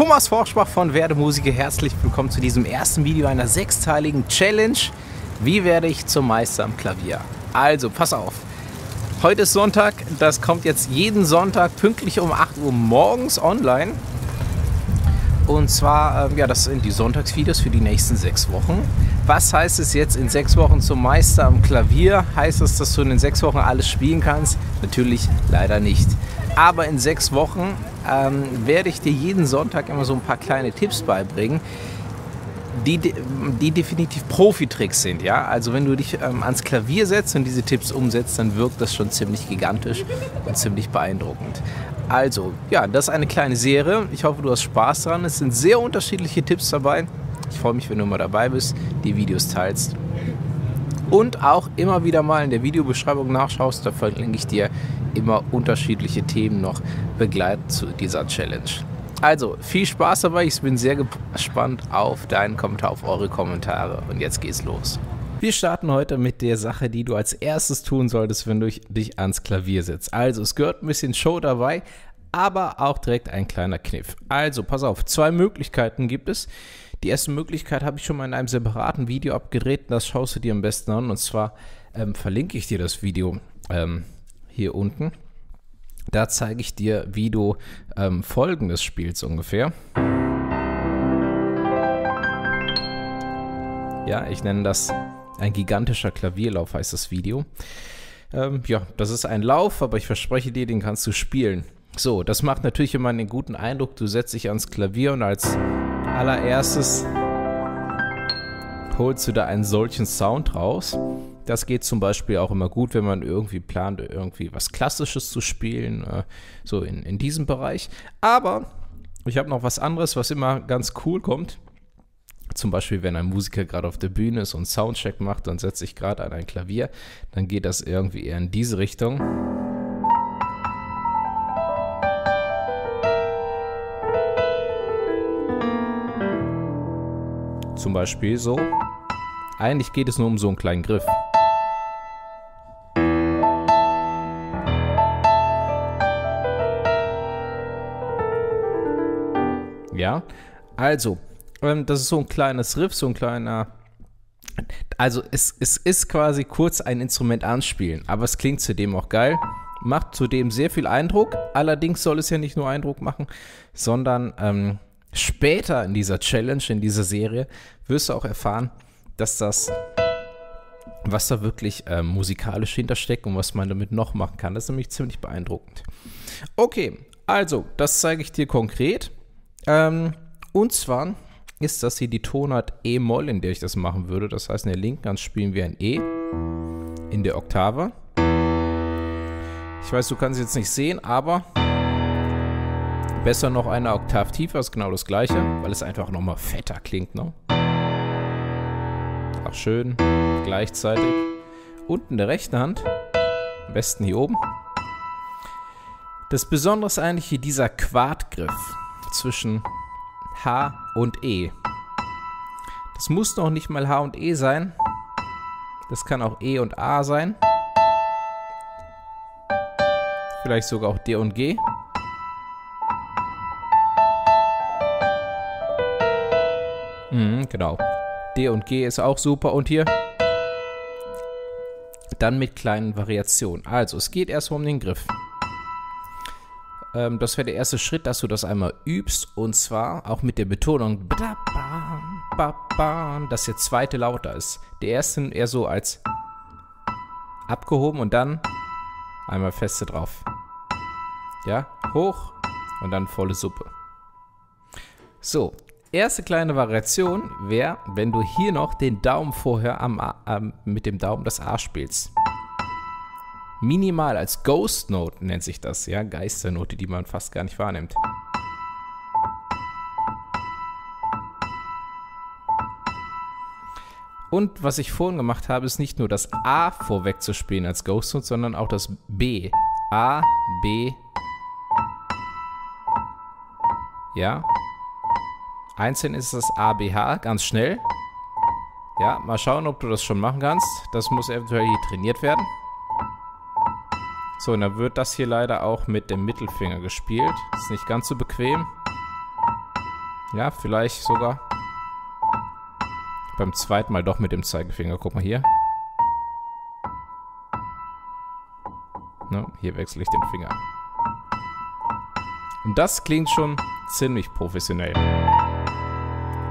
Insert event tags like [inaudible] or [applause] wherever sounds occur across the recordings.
Thomas Forschbach von Werdemusiker. Herzlich willkommen zu diesem ersten Video einer sechsteiligen Challenge. Wie werde ich zum Meister am Klavier? Also, pass auf. Heute ist Sonntag. Das kommt jetzt jeden Sonntag pünktlich um 8 Uhr morgens online. Und zwar, äh, ja, das sind die Sonntagsvideos für die nächsten sechs Wochen. Was heißt es jetzt in sechs Wochen zum Meister am Klavier? Heißt es, dass du in den sechs Wochen alles spielen kannst? Natürlich leider nicht. Aber in sechs Wochen ähm, werde ich dir jeden Sonntag immer so ein paar kleine Tipps beibringen, die, die definitiv Profi-Tricks sind. Ja? Also wenn du dich ähm, ans Klavier setzt und diese Tipps umsetzt, dann wirkt das schon ziemlich gigantisch und ziemlich beeindruckend. Also, ja, das ist eine kleine Serie. Ich hoffe, du hast Spaß dran. Es sind sehr unterschiedliche Tipps dabei. Ich freue mich, wenn du mal dabei bist, die Videos teilst und auch immer wieder mal in der Videobeschreibung nachschaust. Da verlinke ich dir immer unterschiedliche Themen noch begleitet zu dieser Challenge. Also viel Spaß dabei. Ich bin sehr gespannt auf deinen Kommentar, auf eure Kommentare. Und jetzt geht's los. Wir starten heute mit der Sache, die du als erstes tun solltest, wenn du dich ans Klavier setzt. Also, es gehört ein bisschen Show dabei, aber auch direkt ein kleiner Kniff. Also, pass auf, zwei Möglichkeiten gibt es. Die erste Möglichkeit habe ich schon mal in einem separaten Video abgedreht. Das schaust du dir am besten an. Und zwar ähm, verlinke ich dir das Video ähm, hier unten. Da zeige ich dir, wie du ähm, folgendes spielst ungefähr. Ja, ich nenne das ein gigantischer Klavierlauf, heißt das Video. Ähm, ja, das ist ein Lauf, aber ich verspreche dir, den kannst du spielen. So, das macht natürlich immer einen guten Eindruck. Du setzt dich ans Klavier und als allererstes holst du da einen solchen Sound raus. Das geht zum Beispiel auch immer gut, wenn man irgendwie plant, irgendwie was Klassisches zu spielen, äh, so in, in diesem Bereich. Aber ich habe noch was anderes, was immer ganz cool kommt. Zum Beispiel, wenn ein Musiker gerade auf der Bühne ist und Soundcheck macht und setzt sich gerade an ein Klavier, dann geht das irgendwie eher in diese Richtung. Zum Beispiel so. Eigentlich geht es nur um so einen kleinen Griff. Ja, also, ähm, das ist so ein kleines Riff, so ein kleiner. Also, es, es ist quasi kurz ein Instrument anspielen, aber es klingt zudem auch geil. Macht zudem sehr viel Eindruck. Allerdings soll es ja nicht nur Eindruck machen, sondern ähm, Später in dieser Challenge, in dieser Serie, wirst du auch erfahren, dass das, was da wirklich äh, musikalisch hintersteckt und was man damit noch machen kann, das ist nämlich ziemlich beeindruckend. Okay, also, das zeige ich dir konkret. Ähm, und zwar ist das hier die Tonart E-Moll, in der ich das machen würde. Das heißt, in der linken Hand spielen wir ein E in der Oktave. Ich weiß, du kannst es jetzt nicht sehen, aber Besser noch eine Oktav tiefer, ist genau das gleiche, weil es einfach nochmal fetter klingt, ne? Auch schön, gleichzeitig. Unten der rechten Hand, am besten hier oben. Das Besondere ist eigentlich hier dieser Quartgriff zwischen H und E. Das muss noch nicht mal H und E sein. Das kann auch E und A sein. Vielleicht sogar auch D und G. genau. D und G ist auch super. Und hier dann mit kleinen Variationen. Also, es geht erstmal um den Griff. Ähm, das wäre der erste Schritt, dass du das einmal übst. Und zwar auch mit der Betonung, dass der zweite lauter ist. Der erste eher so als abgehoben und dann einmal feste drauf. Ja, hoch und dann volle Suppe. So, Erste kleine Variation wäre, wenn du hier noch den Daumen vorher am, ähm, mit dem Daumen das A spielst. Minimal als Ghost Note nennt sich das, ja, Geisternote, die man fast gar nicht wahrnimmt. Und was ich vorhin gemacht habe, ist nicht nur das A vorweg zu spielen als Ghost Note, sondern auch das B. A, B. Ja, Einzeln ist das ABH, ganz schnell. Ja, mal schauen, ob du das schon machen kannst. Das muss eventuell hier trainiert werden. So, und dann wird das hier leider auch mit dem Mittelfinger gespielt. Ist nicht ganz so bequem. Ja, vielleicht sogar beim zweiten Mal doch mit dem Zeigefinger. Guck mal hier. Ne, hier wechsle ich den Finger. Und das klingt schon ziemlich professionell.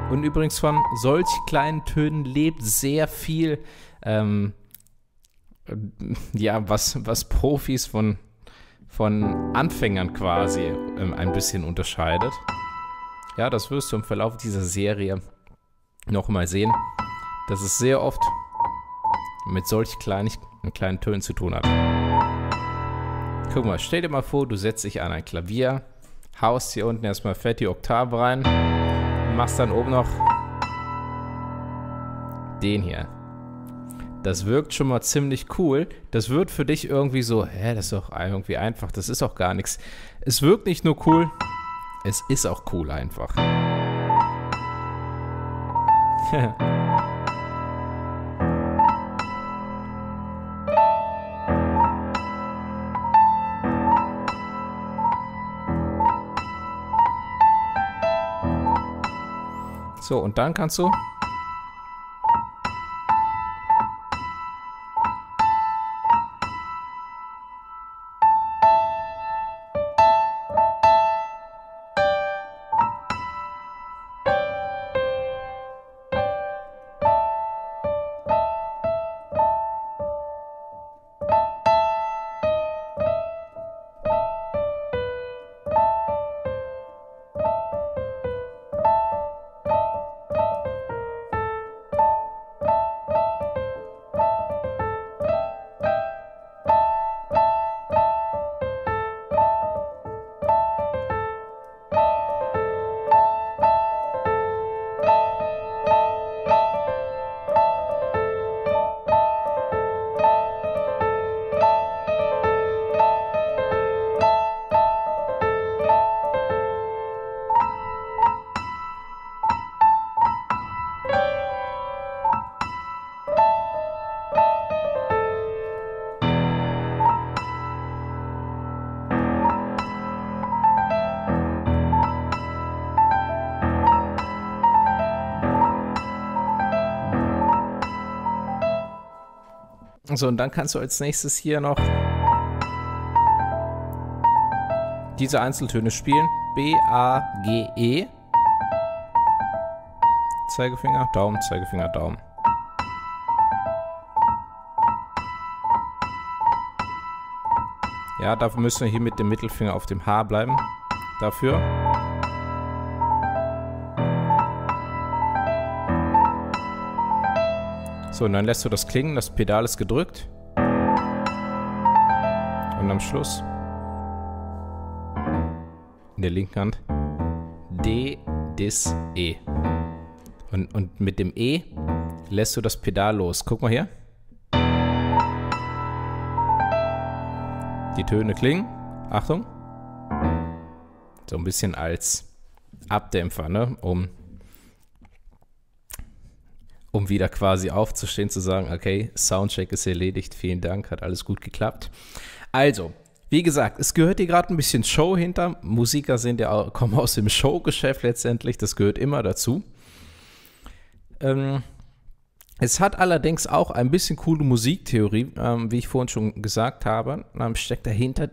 Und übrigens von solch kleinen Tönen lebt sehr viel, ähm, ja, was, was Profis von, von Anfängern quasi ähm, ein bisschen unterscheidet. Ja, das wirst du im Verlauf dieser Serie noch mal sehen, dass es sehr oft mit solch kleinen, kleinen Tönen zu tun hat. Guck mal, stell dir mal vor, du setzt dich an ein Klavier, haust hier unten erstmal fett die Oktave rein machst dann oben noch den hier. Das wirkt schon mal ziemlich cool. Das wird für dich irgendwie so, hä, das ist doch irgendwie einfach, das ist auch gar nichts. Es wirkt nicht nur cool, es ist auch cool einfach. [laughs] so, und dann kannst du So, und dann kannst du als nächstes hier noch diese Einzeltöne spielen. B, A, G, E. Zeigefinger, Daumen, Zeigefinger, Daumen. Ja, dafür müssen wir hier mit dem Mittelfinger auf dem H bleiben. Dafür. So, und dann lässt du das klingen, das Pedal ist gedrückt. Und am Schluss in der linken Hand D, Dis, E. Und, und mit dem E lässt du das Pedal los. Guck mal hier. Die Töne klingen. Achtung. So ein bisschen als Abdämpfer, ne? um um wieder quasi aufzustehen, zu sagen, okay, Soundcheck ist erledigt, vielen Dank, hat alles gut geklappt. Also, wie gesagt, es gehört hier gerade ein bisschen Show hinter. Musiker sind ja, kommen aus dem Showgeschäft letztendlich, das gehört immer dazu. Ähm, es hat allerdings auch ein bisschen coole Musiktheorie, ähm, wie ich vorhin schon gesagt habe, ähm, steckt dahinter,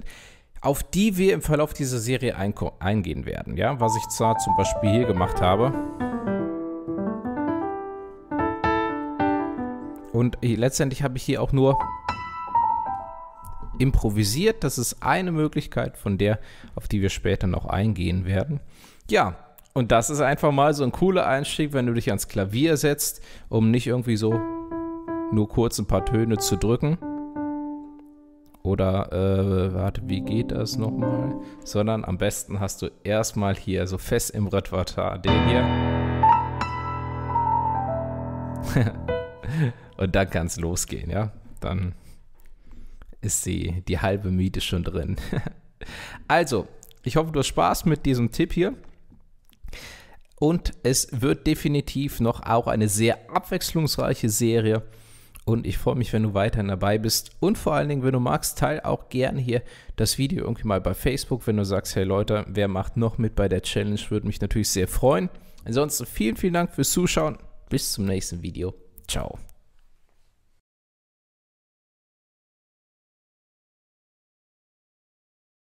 auf die wir im Verlauf dieser Serie eingehen werden. Ja, was ich zwar zum Beispiel hier gemacht habe. Und letztendlich habe ich hier auch nur improvisiert. Das ist eine Möglichkeit von der, auf die wir später noch eingehen werden. Ja, und das ist einfach mal so ein cooler Einstieg, wenn du dich ans Klavier setzt, um nicht irgendwie so nur kurz ein paar Töne zu drücken. Oder, äh, warte, wie geht das nochmal? Sondern am besten hast du erstmal hier so fest im Repertoire den hier. [laughs] Und dann kann es losgehen, ja. Dann ist die, die halbe Miete schon drin. [laughs] also, ich hoffe, du hast Spaß mit diesem Tipp hier. Und es wird definitiv noch auch eine sehr abwechslungsreiche Serie. Und ich freue mich, wenn du weiterhin dabei bist. Und vor allen Dingen, wenn du magst, teil auch gerne hier das Video irgendwie mal bei Facebook, wenn du sagst, hey Leute, wer macht noch mit bei der Challenge, würde mich natürlich sehr freuen. Ansonsten vielen, vielen Dank fürs Zuschauen. Bis zum nächsten Video. Ciao.